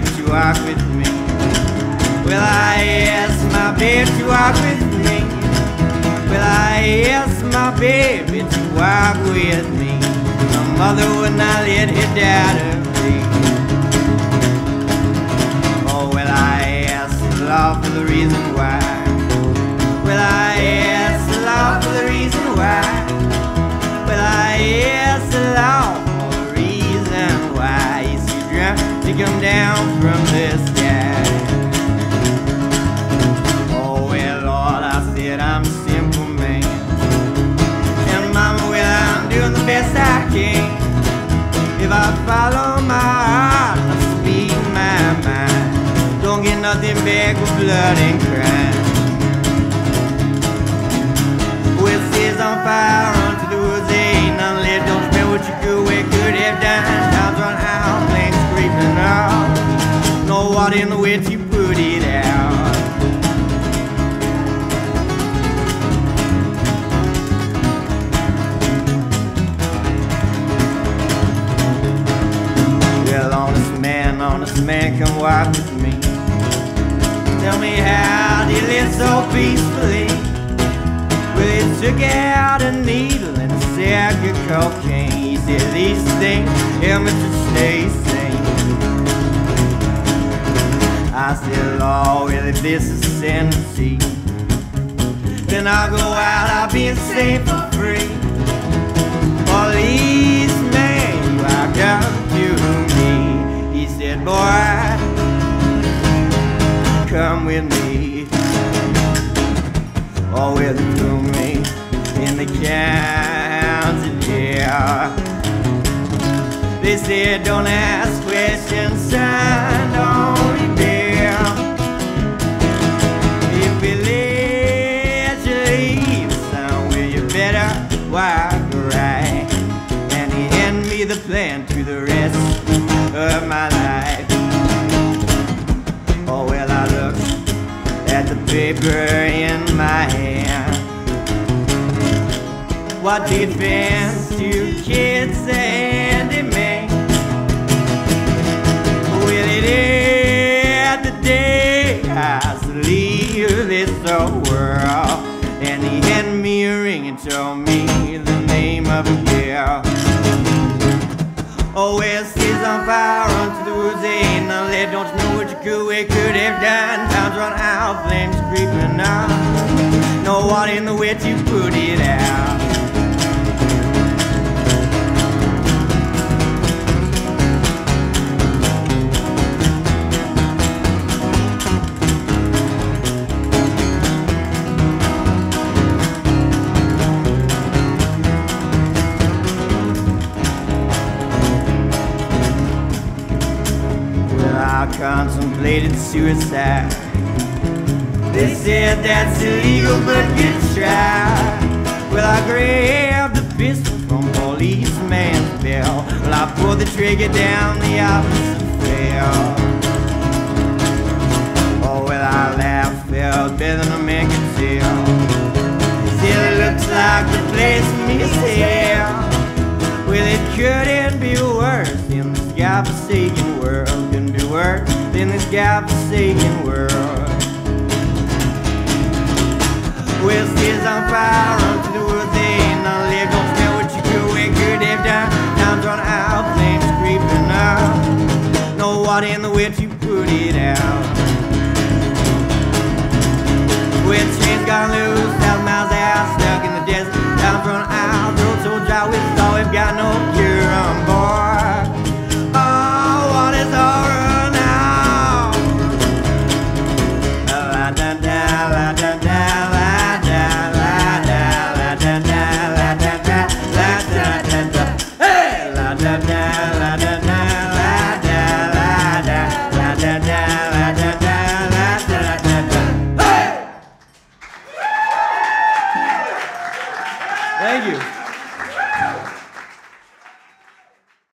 babe to walk with me. Well, I asked my babe to walk with me. Well, I asked my baby to walk with me. My mother would not let her daughter be. Oh, well, I the law for the reason why. If I follow my heart, I speak my mind. Don't get nothing back with blood and crime. Well, says on fire onto the woods, ain't none left. Don't spell what you could, we could have done. Times run out, flames scraping out. No water in the way to put it out. Man, come walk with me. Tell me how you live so peacefully. Well, he took out a needle and a sack of cocaine. He said these things help me to stay sane. I said, Lord, well, if this is sanity, then I'll go out, I'll be insane for free. They threw me in the county jail. They said, don't ask questions, son, don't rebel. If we let you leave, son, you better walk right. And he handed me the plan to the rest of my life. At the paper in my hand. What fans to kids and a man? Well, it is the day I leave this old world. And he handed me a ring and told me the name of a girl. Oh, on fire, run to the woods, ain't none left. Don't you know what you could, we could have done? Time's run out, flames creeping up. No water in the way to put it out. Contemplated suicide. They said that's illegal, but good try. Well, I grabbed the pistol from policeman's bell. Well, I pulled the trigger down, the officer fell. Oh, well, I laughed, felt better than a man could tell. Still, it looks like the place me is hell. Well, it couldn't be worse in this godforsaken world. Worse in this godforsaken world. Stays on fire, run to the woods, ain't none left. Don't smell what you could, we could have done. Time's run out, flames creeping up. No water in the way to put it out. When chains got loose,